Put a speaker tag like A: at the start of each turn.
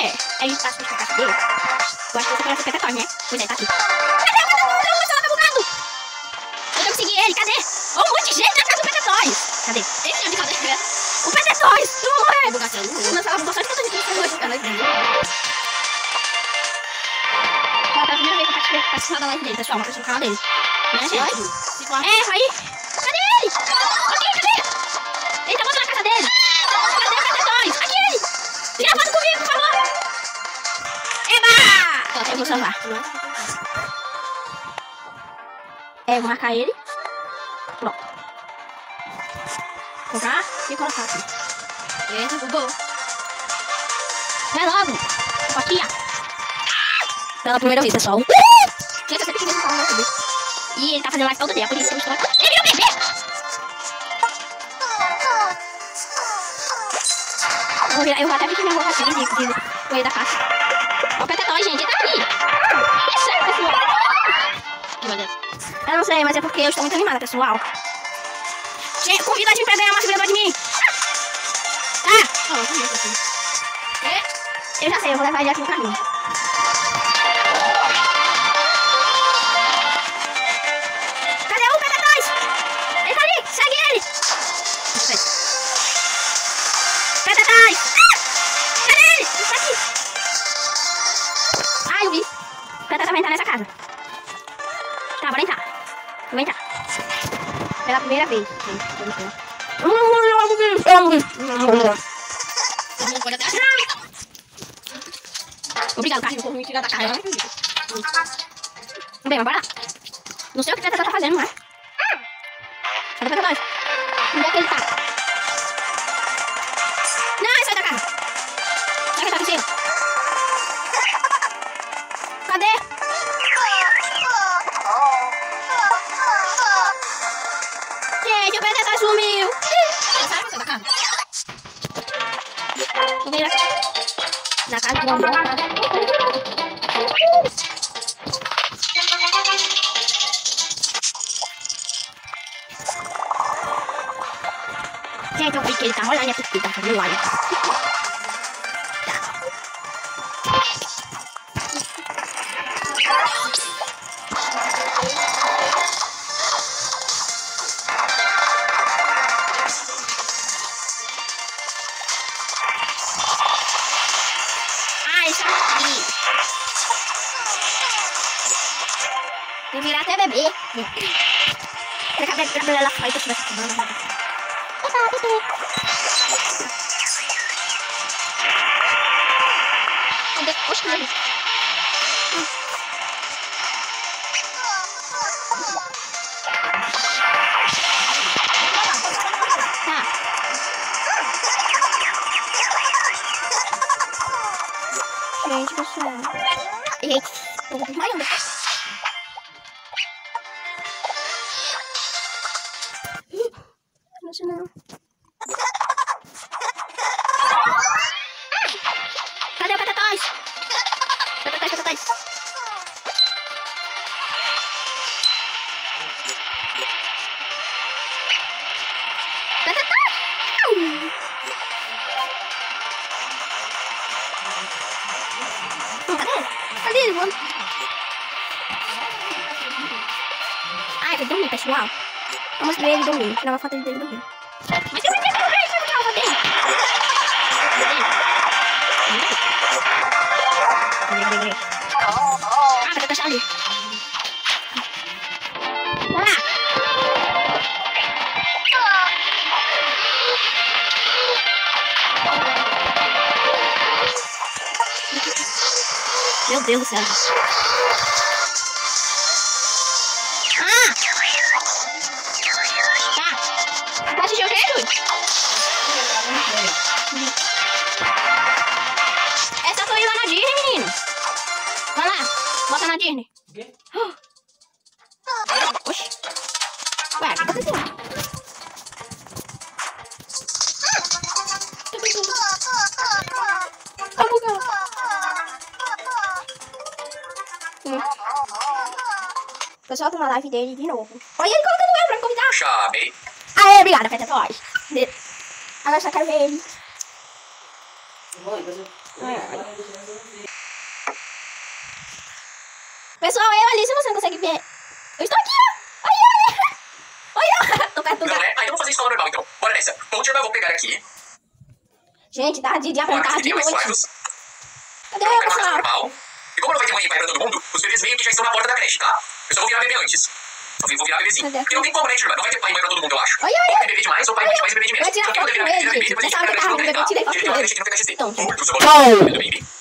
A: É, a gente passa pra caixa dele. Eu acho que você conhece o né? Pois é, tá aqui. Eu não consegui ele, cadê? Oh, um monte de gente atrás do Petetói! Cadê? Esse é de cadê? O Petetói! Tu vai morrer!
B: Bugação.
A: Não, ela bugou só de tanta gente que hoje. Ela entendeu. Ela tá a primeira vez que eu participei- da live dele, pessoal. Uma pessoa no canal dele. Né, gente? É, aí. Eu vou salvar. É, vou marcar ele. Pronto. Colocar e colocar aqui.
B: Eita, bugou.
A: Vai logo. Ó. Pela primeira vez, pessoal. Gente, eu sempre. E ele tá fazendo live todo dia, por isso eu estou aqui. Ele bebê! Vou, virar, eu vou até vestir minha roupa assim, de, de coelho da caixa. Ó o Petetói, gente, tá aqui. Isso é, pessoal. Eu não sei, mas é porque eu estou muito animada, pessoal. Gente, convida a gente pra ganhar uma seguidora de mim. Tá?
B: Ah, eu
A: já sei, eu vou levar ele aqui no caminho. Petetóis vai entrar nessa casa. Tá, bora entrar. Eu vou entrar. Pela primeira vez. Obrigado, Carlinhos, por me tirar da cara. Bem, mas bora lá. Não sei o que o Teta tá fazendo, mas... Cadê o Teta Onde é que ele tá? Vou ver aqui. Na casa do amor. Gente, eu vi que ele tá rolando essa fita, tá no ar. Ai, isso aqui. Eu virar até bebê. Eu acabei de trabalhar lá fora e eu tivesse tomando. Opa, bebê. Cadê? Oxe, Gente, pessoal. Gente, eu vou desmaiando. Não não. Ele? Cadê ele, mano? Ai, vai dormir, pessoal. Vamos ver ele dormir. Tirar uma foto dele dormir. Mas eu não que vai tirar uma foto dele. Ah, deixar ali. Meu Deus do céu. Ah! Tá. Vai assistir o quê, Júlio? É só tu ir lá na Disney, menino. Vai lá. Bota na Disney.
C: O quê?
A: Oxi. Ué, o que aconteceu? O pessoal tá na live dele de novo. Olha ele colocando eu pra me convidar.
C: Chame.
A: Aê, obrigada, Peta Toys. Agora só quero ver ele. Pessoal, eu ali, se você não consegue ver. Eu estou aqui, ó. Olha, olha. Olha, tô perto do
C: Não
A: gato.
C: é? Ah, então vamos fazer escola normal então. Bora nessa. Bom, turma, eu vou pegar aqui.
A: Gente, tá de dia
C: Uma
A: pra tarde de noite. Cadê,
C: Vou uma
A: pessoal?
C: E como não vai ter mãe e pai pra todo mundo, os bebês meio que já estão na porta da creche, tá? Eu só vou virar bebê antes. Só vou virar bebezinho. Porque não tem como, né, turma? Não vai ter pai e mãe pra todo mundo, eu acho.
A: Olha,
C: Ou
A: olha.
C: tem bebê demais, ou pai de mais e bebê de menos.
A: Vai
C: Então quem puder virar bebê, vira bebê, depois a gente vai pra creche
A: com o bebê,
C: tá? tem creche que não tem TCC. Muito, seu bom. Baby.